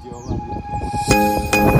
video.